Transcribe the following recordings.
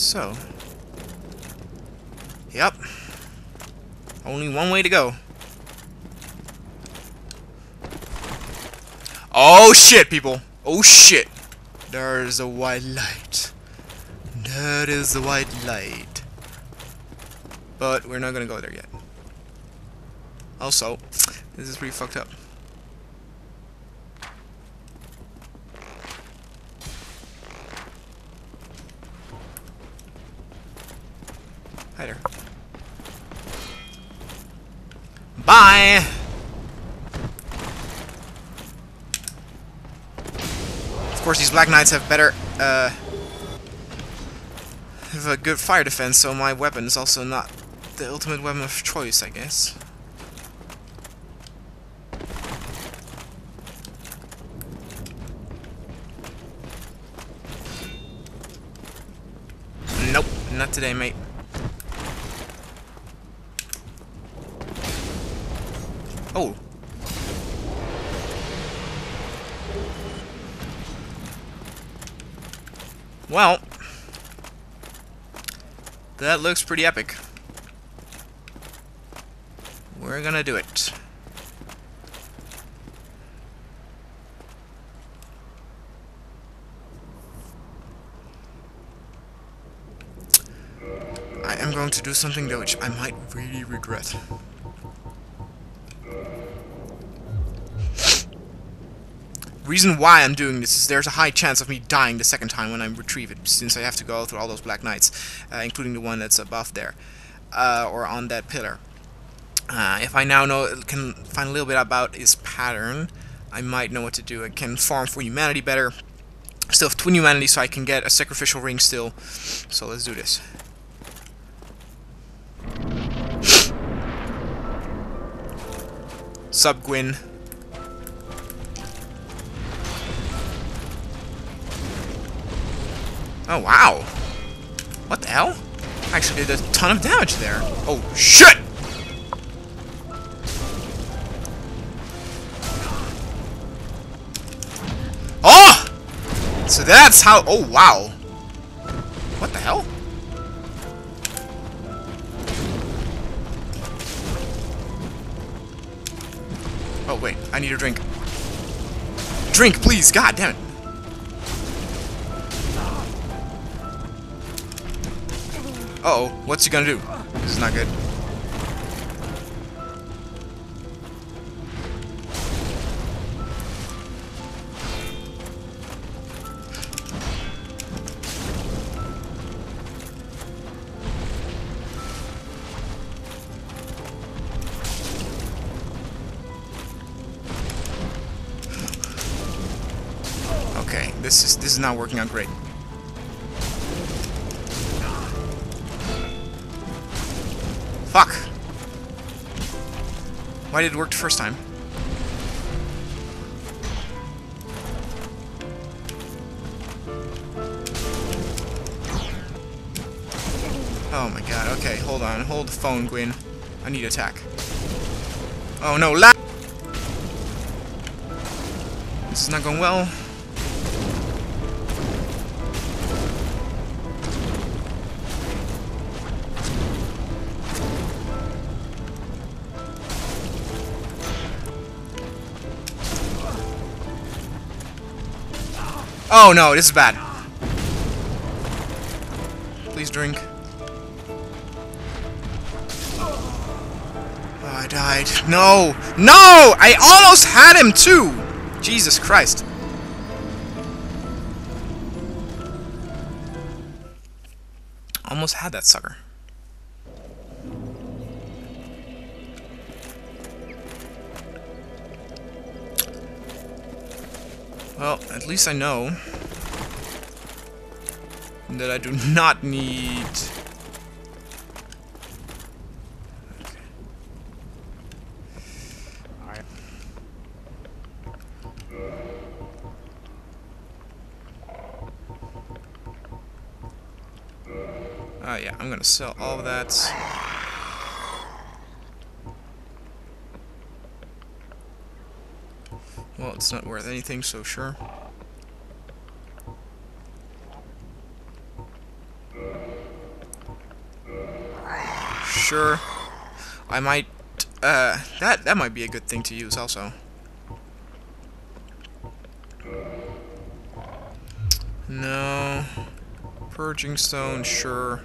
there? So. Yep. Only one way to go. Oh shit, people! Oh shit! There's a white light. There is a white light. But we're not gonna go there yet. Also, this is pretty fucked up. Hi there. Bye! Of course, these Black Knights have better, uh... have a good fire defense, so my weapon is also not the ultimate weapon of choice, I guess. Nope, not today, mate. Well. That looks pretty epic. We're gonna do it. I am going to do something though which I might really regret. Reason why I'm doing this is there's a high chance of me dying the second time when I retrieve it, since I have to go through all those Black Knights, uh, including the one that's above there, uh, or on that pillar. Uh, if I now know can find a little bit about his pattern, I might know what to do. I can farm for humanity better. Still have twin humanity, so I can get a sacrificial ring still. So let's do this. Sub Gwyn. Oh, wow. What the hell? I actually did a ton of damage there. Oh, shit! Oh! So that's how... Oh, wow. What the hell? Oh, wait. I need a drink. Drink, please! God damn it. Uh oh what's he gonna do? This is not good. Okay, this is this is not working out great. Why did it work the first time? Oh my god, okay, hold on. Hold the phone, Gwyn. I need attack. Oh no, la- This is not going well. Oh no, this is bad. Please drink. Oh, I died. No! No! I almost had him too! Jesus Christ. Almost had that sucker. At least I know that I do not need... Oh yeah, I'm gonna sell all of that. Well, it's not worth anything, so sure. Sure. I might... Uh, that, that might be a good thing to use also. No. Purging stone, sure.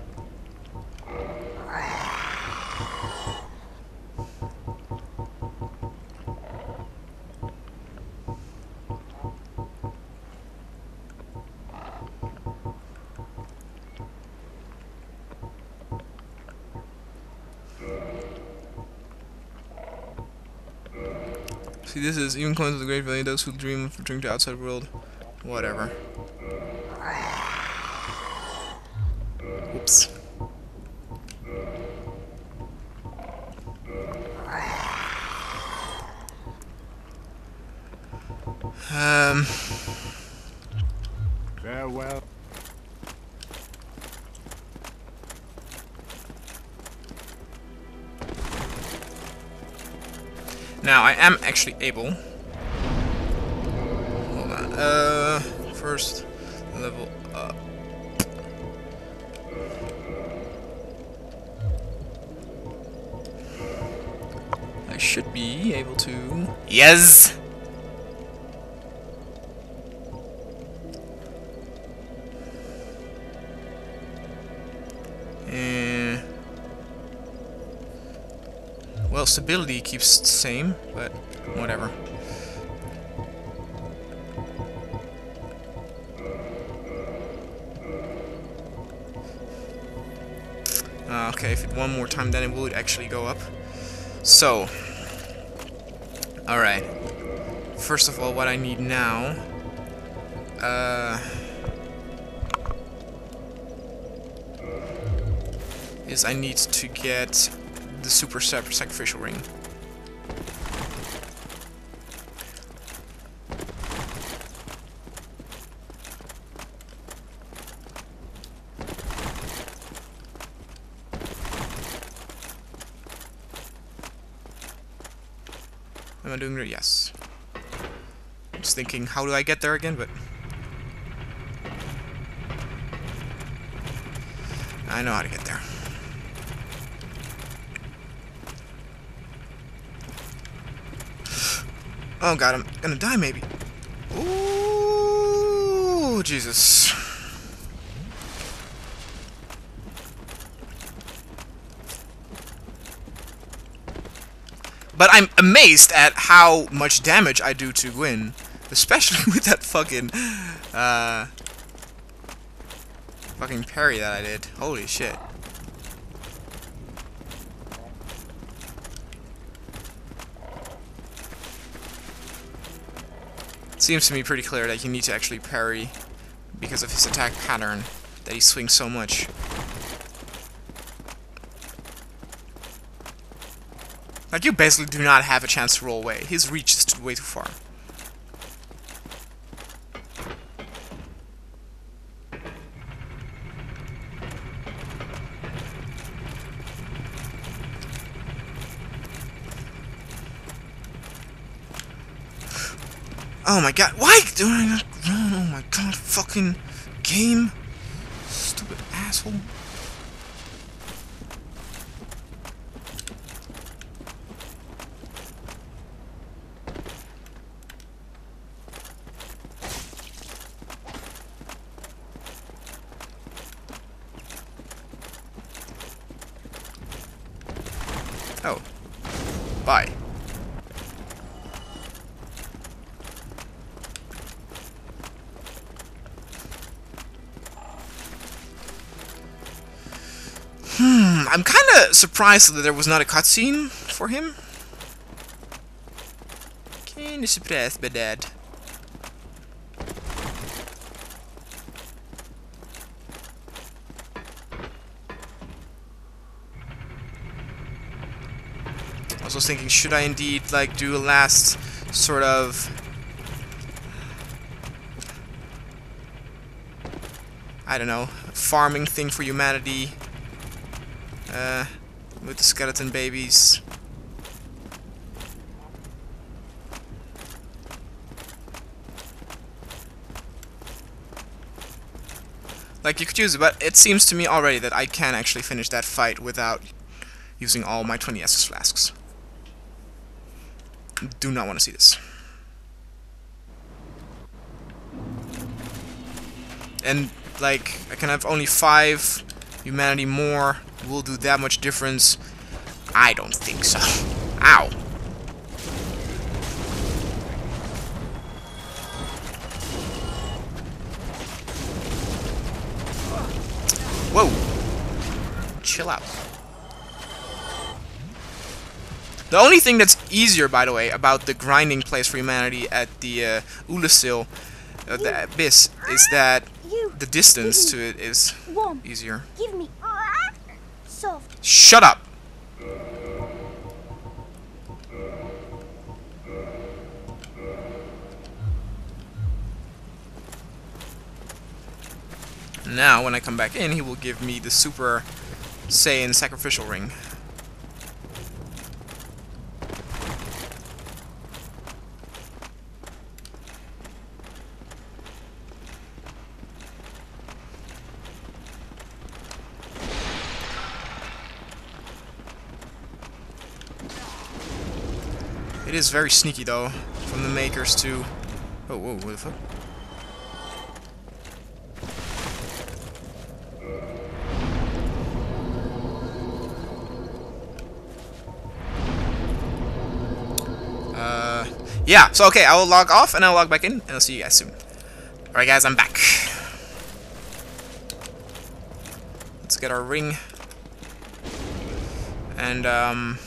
This is even closer to the Great Valley, those who dream of returning to the outside world. Whatever. Oops. Now I am actually able. Hold on. Uh, first level up. I should be able to. Yes. Stability keeps the same, but whatever. Uh, okay, if it one more time, then it would actually go up. So, alright. First of all, what I need now... Uh... Is I need to get the super sac sacrificial ring. Am I doing it? Yes. I'm just thinking, how do I get there again? But I know how to get there. Oh god, I'm gonna die maybe. Ooh, Jesus. But I'm amazed at how much damage I do to Gwyn. Especially with that fucking, uh... Fucking parry that I did. Holy shit. Seems to me pretty clear that you need to actually parry because of his attack pattern, that he swings so much. Like, you basically do not have a chance to roll away. His reach is way too far. Oh my god, why do I not run? Oh my god, fucking game. Stupid asshole. Oh. Bye. Hmm, I'm kind of surprised that there was not a cutscene for him. Kinda surprised by that. I was thinking, should I indeed, like, do a last sort of... I don't know, farming thing for humanity uh, with the skeleton babies. Like, you could use it, but it seems to me already that I can actually finish that fight without using all my 20 Estus flasks. Do not want to see this. And, like, I can have only five humanity more. Will do that much difference? I don't think so. Ow. Whoa! Chill out. The only thing that's easier, by the way, about the grinding place for humanity at the uh, uh, the Abyss, is that the distance to it is easier. Give me soft. Shut up! Now, when I come back in, he will give me the Super Saiyan Sacrificial Ring. It is very sneaky, though, from the makers to... Oh, whoa, what the fuck? Uh, yeah, so okay, I will log off and I'll log back in, and I'll see you guys soon. Alright guys, I'm back. Let's get our ring. And, um...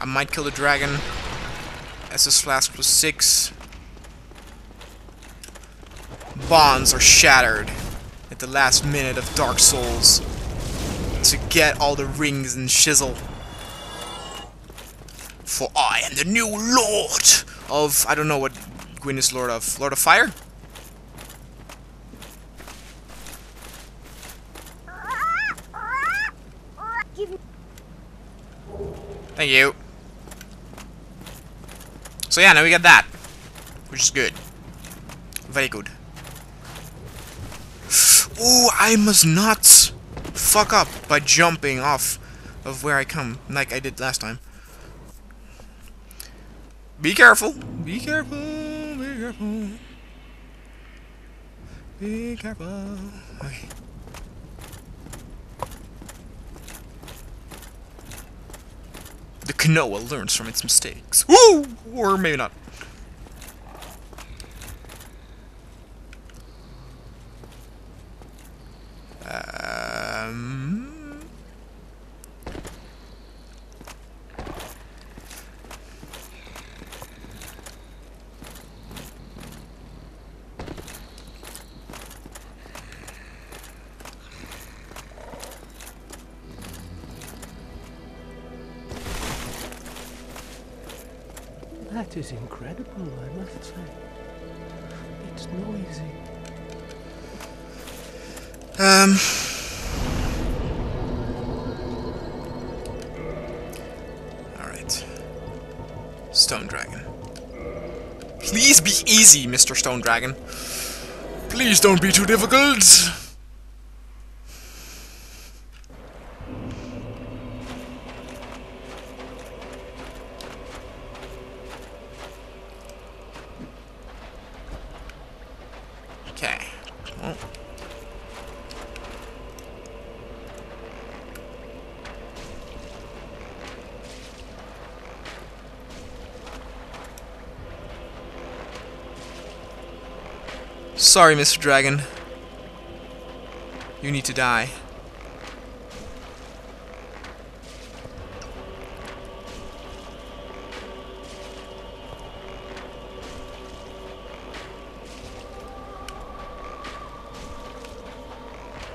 I might kill the dragon. Estus Flask plus 6. Bonds are shattered at the last minute of Dark Souls to get all the rings and shizzle. For I am the new Lord of... I don't know what Gwyn is Lord of. Lord of Fire? Thank you. So yeah, now we got that. Which is good. Very good. Ooh, I must not fuck up by jumping off of where I come, like I did last time. Be careful. Be careful. Be careful. Be careful. Okay. The Konoa learns from its mistakes. Or maybe not. Um... That is incredible, I must say. It's noisy. Um. Alright. Stone Dragon. Please be easy, Mr. Stone Dragon. Please don't be too difficult. Okay. Well, Sorry, Mr. Dragon. You need to die.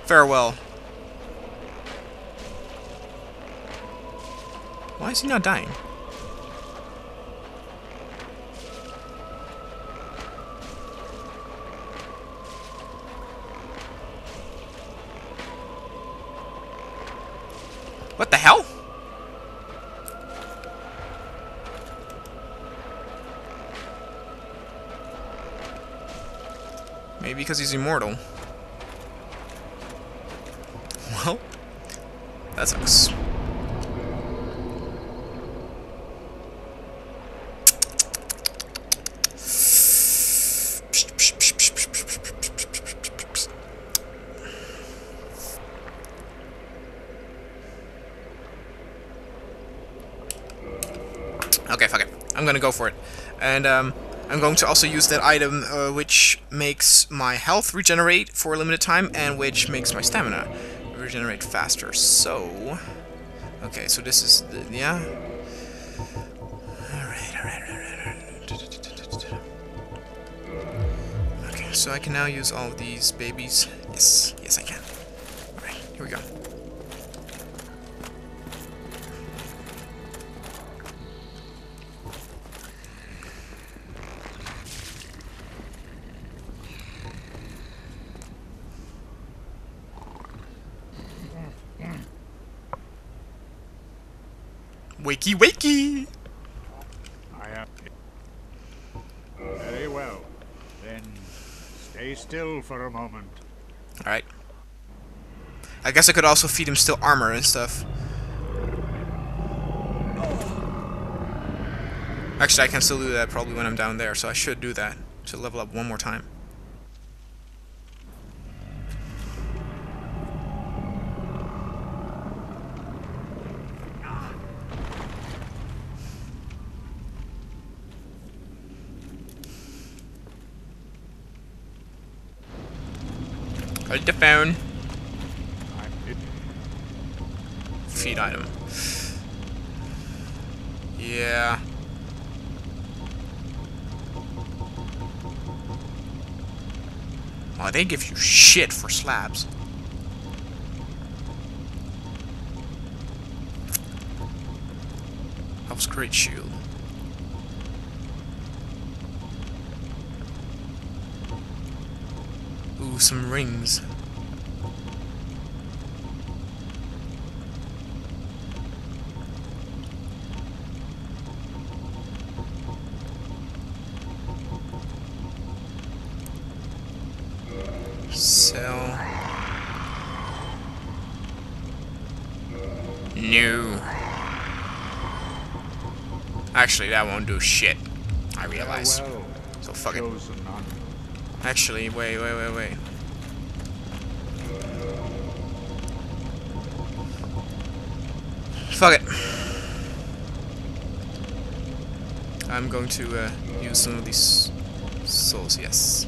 Farewell. Why is he not dying? What the hell? Maybe because he's immortal. Well, That sucks. Okay, fuck it. Gonna go for it. And um, I'm going to also use that item uh, which makes my health regenerate for a limited time and which makes my stamina regenerate faster. So, okay, so this is the, yeah. Alright, alright, alright, alright. Okay, so I can now use all these babies. Yes, yes I can. Alright, here we go. Wakey wakey! I am. Very well. Then stay still for a moment. Alright. I guess I could also feed him still armor and stuff. Actually, I can still do that probably when I'm down there, so I should do that to level up one more time. Hold the phone. Feed item. Yeah. Oh, they give you shit for slabs. Helps create shield. Ooh, some rings. Sell. No. Actually, that won't do shit. I realize. So fuck it. Actually, wait, wait, wait, wait. Fuck it. I'm going to uh, use some of these souls, yes.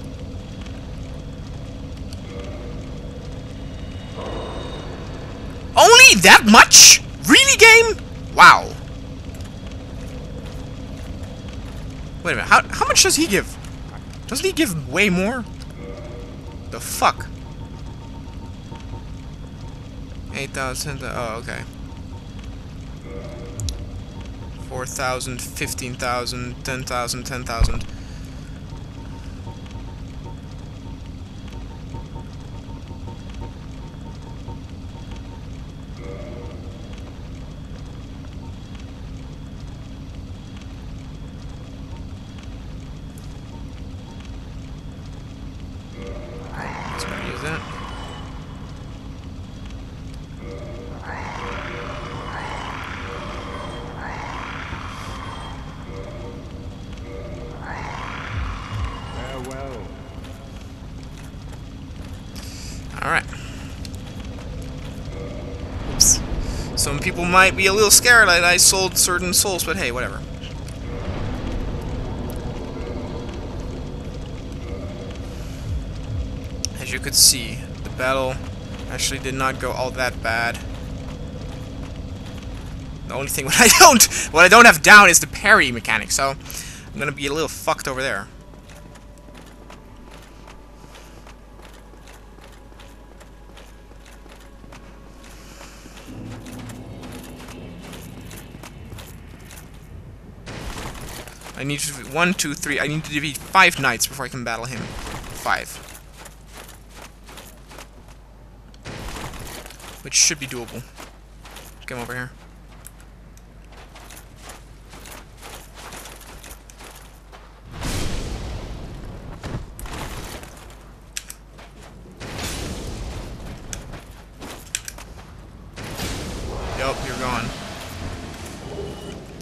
Only that much? Really, game? Wow. Wait a minute, how, how much does he give? Doesn't he give way more? The fuck? 8,000, uh, oh, okay. 4,000, 15,000, 10,000, 10,000. People might be a little scared that I sold certain souls, but hey, whatever. As you could see, the battle actually did not go all that bad. The only thing what I don't what I don't have down is the parry mechanic, so I'm gonna be a little fucked over there. I need to defeat one, two, three. I need to defeat five knights before I can battle him. Five. Which should be doable. Come over here. Yep, you're gone.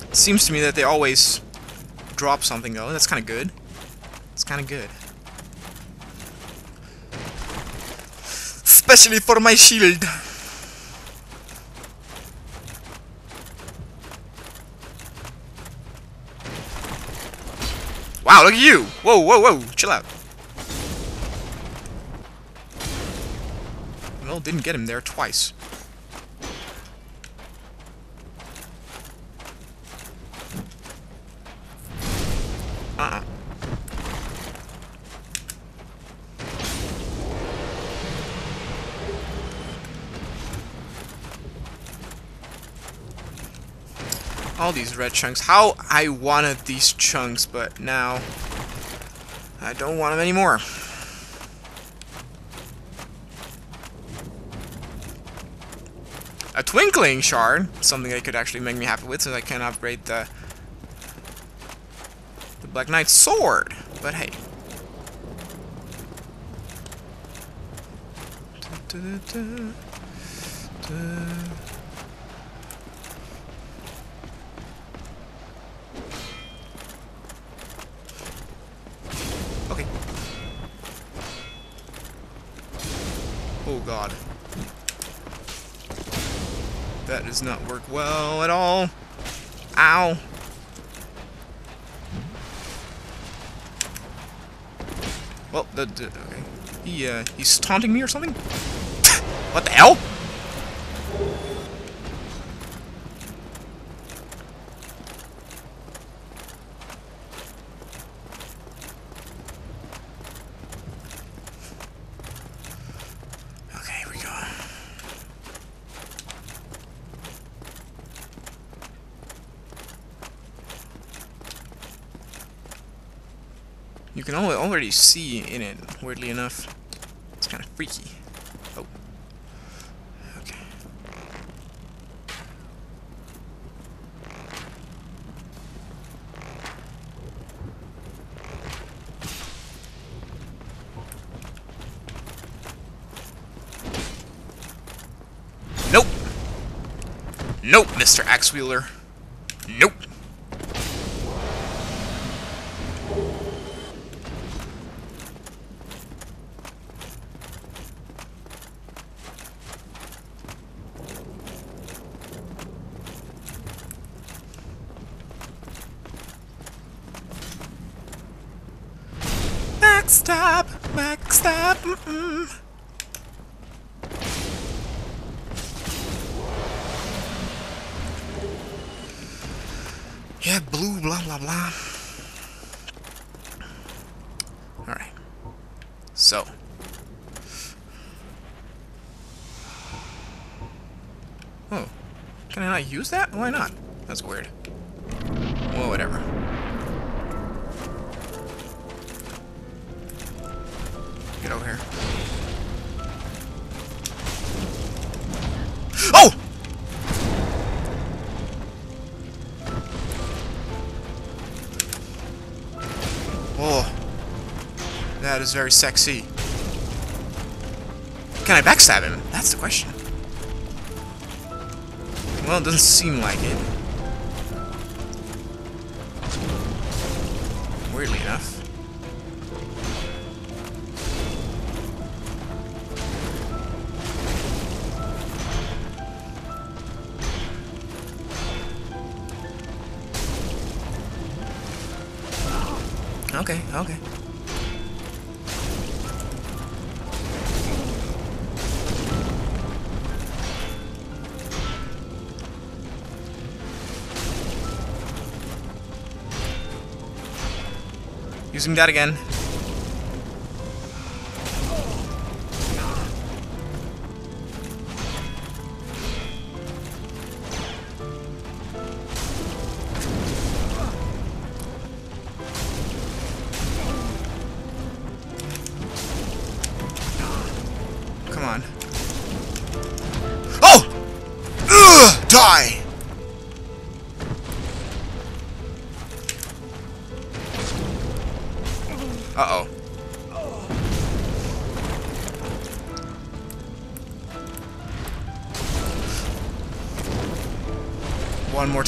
It seems to me that they always drop something though. That's kind of good. It's kind of good. Especially for my shield. Wow, look at you! Whoa, whoa, whoa! Chill out. Well, didn't get him there twice. All these red chunks. How I wanted these chunks, but now I don't want them anymore. A twinkling shard, something that could actually make me happy with, so I can upgrade the the Black Knight sword. But hey. Da, da, da, god. That does not work well at all. Ow. Well, the, the okay. He uh he's taunting me or something? what the hell? You can already see in it, weirdly enough. It's kind of freaky. Oh. Okay. Nope. Nope, Mr. Axe Wheeler. Nope. Backstab, backstab, mm-mm. Yeah, blue, blah, blah, blah. Alright. So. Oh. Can I not use that? Why not? That's weird. Well, whatever. That is very sexy. Can I backstab him? That's the question. Well, it doesn't seem like it. Weirdly enough. Okay, okay. Using that again.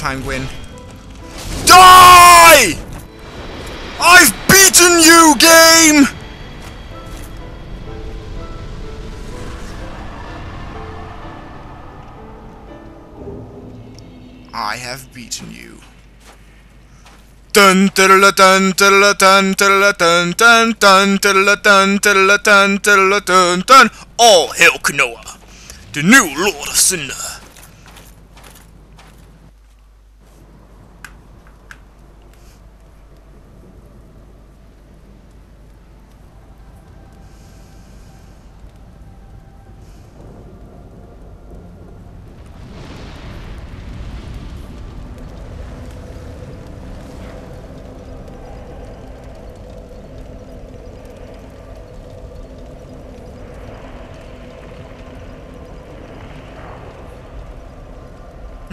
time, Gwyn. Die! I've beaten you, game! I have beaten you. Dun tadala dun tadala dun tadala dun dun dun tadala dun tadala dun tadala dun dun All hail Konoa, the new Lord of Cinder.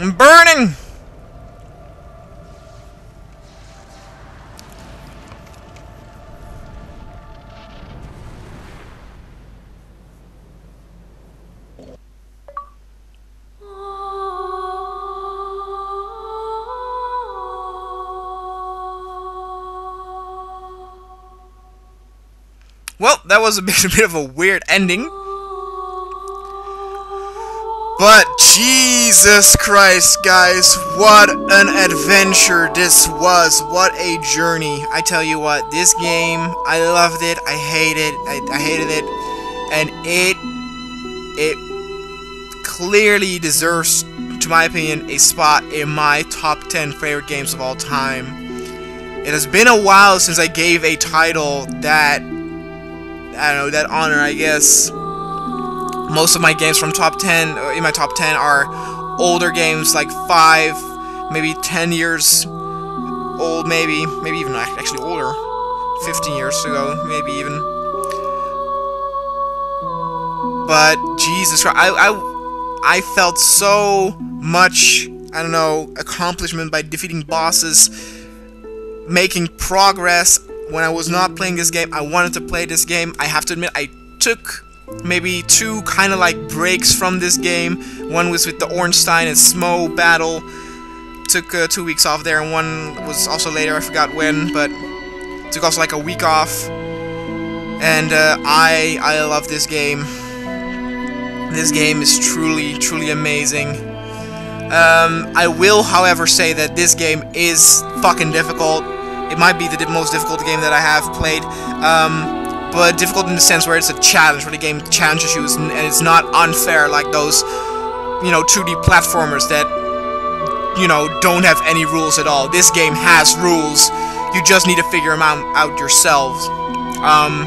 I'm burning! Well, that was a bit, a bit of a weird ending. But Jesus Christ, guys, what an adventure this was. What a journey. I tell you what, this game, I loved it, I hated I, I hated it, and it it clearly deserves, to my opinion, a spot in my top 10 favorite games of all time. It has been a while since I gave a title that I don't know, that honor, I guess most of my games from top 10 uh, in my top 10 are older games like 5 maybe 10 years old maybe maybe even actually older 15 years ago maybe even. But Jesus Christ I, I, I felt so much I don't know accomplishment by defeating bosses making progress. When I was not playing this game I wanted to play this game. I have to admit I took maybe two kind of like breaks from this game. One was with the Ornstein and Smough battle. Took uh, two weeks off there, and one was also later. I forgot when, but took also like a week off. And uh, I I love this game. This game is truly truly amazing. Um, I will, however, say that this game is fucking difficult. It might be the most difficult game that I have played. Um, but difficult in the sense where it's a challenge, where the game challenges you, and it's not unfair like those, you know, 2D platformers that, you know, don't have any rules at all. This game has rules. You just need to figure them out, out yourselves. Um,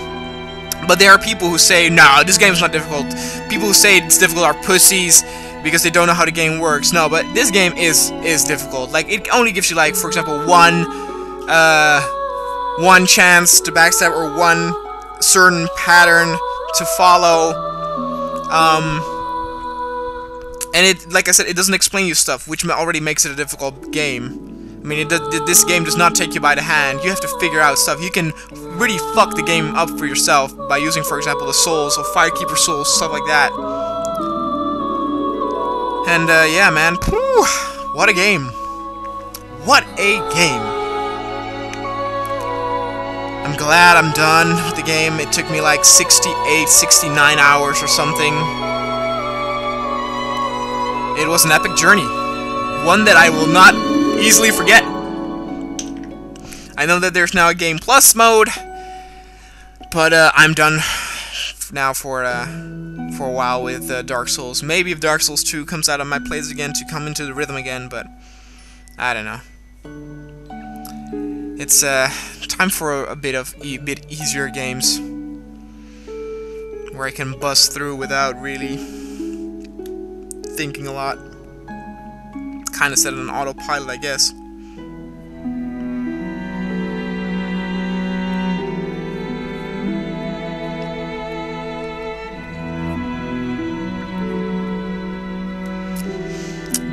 but there are people who say, no, this game's not difficult. People who say it's difficult are pussies because they don't know how the game works. No, but this game is is difficult. Like, it only gives you, like, for example, one, uh, one chance to backstab or one certain pattern to follow. Um, and it, like I said, it doesn't explain you stuff, which already makes it a difficult game. I mean, it, this game does not take you by the hand. You have to figure out stuff. You can really fuck the game up for yourself by using, for example, the souls, or Firekeeper souls, stuff like that. And, uh, yeah, man. Whew, what a game. What a game. I'm glad I'm done with the game. It took me like 68, 69 hours or something. It was an epic journey. One that I will not easily forget. I know that there's now a Game Plus mode, but uh, I'm done now for uh, for a while with uh, Dark Souls. Maybe if Dark Souls 2 comes out on my plays again to come into the rhythm again, but I don't know. It's uh, time for a, bit of a bit easier games where I can bust through without really thinking a lot. Kind of set on autopilot, I guess.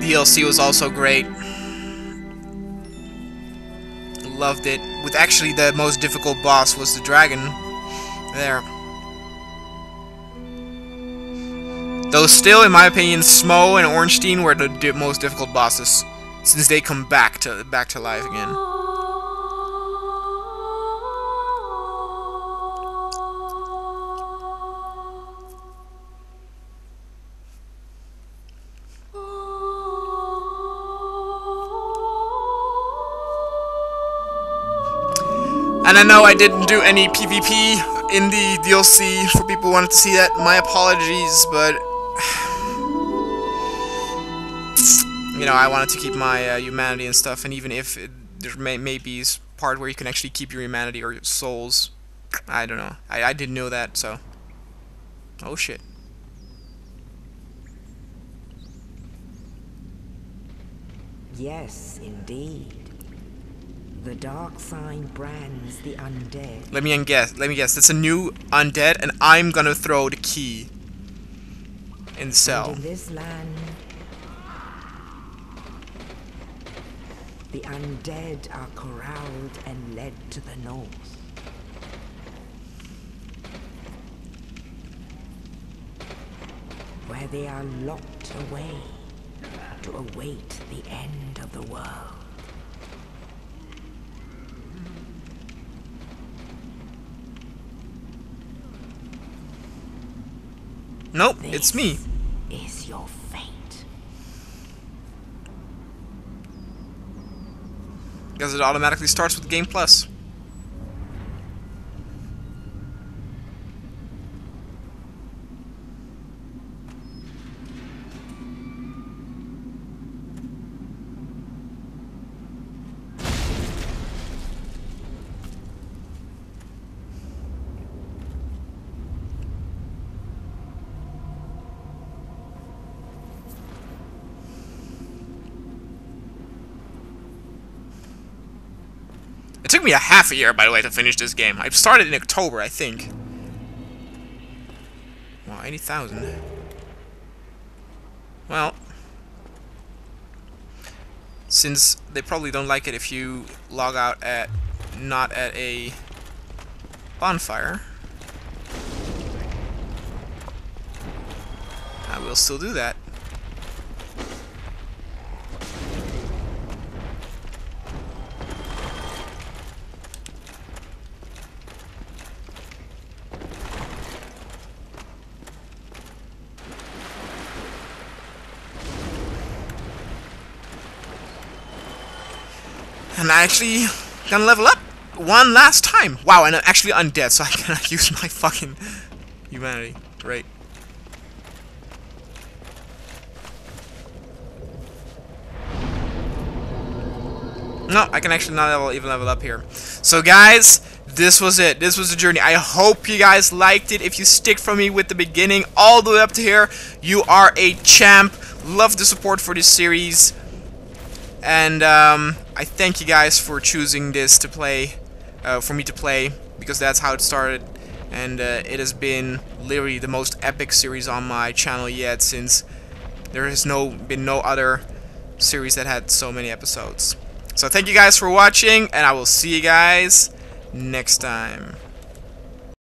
DLC was also great loved it. With actually the most difficult boss was the dragon. There. Though still, in my opinion, Smough and Ornstein were the most difficult bosses. since they come back to back to life again. And I know I didn't do any PvP in the DLC for people who wanted to see that. My apologies, but you know I wanted to keep my uh, humanity and stuff. And even if it, there may, may be part where you can actually keep your humanity or your souls, I don't know. I, I didn't know that, so oh shit. Yes, indeed. The dark sign brands the undead. Let me guess. Let me guess. That's a new undead, and I'm gonna throw the key in the cell. And in this land, the undead are corralled and led to the north. Where they are locked away to await the end of the world. Nope, it's me. Is your fate. Because it automatically starts with Game Plus. Took me a half a year, by the way, to finish this game. I started in October, I think. Wow, 80,000. Well, since they probably don't like it if you log out at not at a bonfire, I will still do that. And I actually gonna level up one last time. Wow, and I'm actually undead, so I cannot use my fucking humanity. Great. No, I can actually not level, even level up here. So guys, this was it. This was the journey. I hope you guys liked it. If you stick from me with the beginning all the way up to here, you are a champ. Love the support for this series. And um, I thank you guys for choosing this to play, uh, for me to play, because that's how it started. And uh, it has been literally the most epic series on my channel yet, since there has no been no other series that had so many episodes. So thank you guys for watching, and I will see you guys next time.